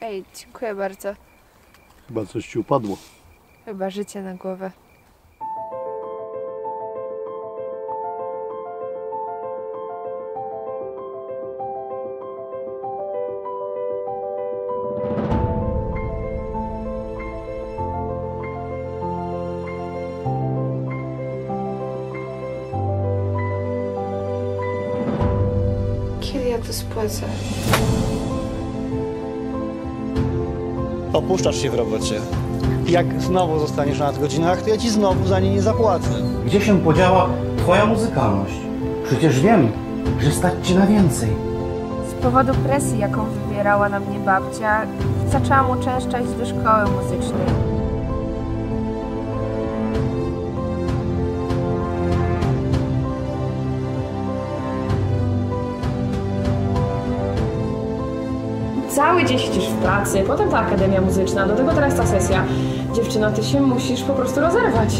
Ej, dziękuję bardzo. Chyba coś ci upadło. Chyba życie na głowę. Kiedy ja to spłacę? Opuszczasz się w robocie. Jak znowu zostaniesz na nadgodzinach, to ja ci znowu za nie nie zapłacę. Gdzie się podziała twoja muzykalność? Przecież wiem, że stać ci na więcej. Z powodu presji, jaką wywierała na mnie babcia, zaczęłam uczęszczać do szkoły muzycznej. Cały dzień siedzisz w pracy, potem ta akademia muzyczna, do tego teraz ta sesja. Dziewczyno, ty się musisz po prostu rozerwać.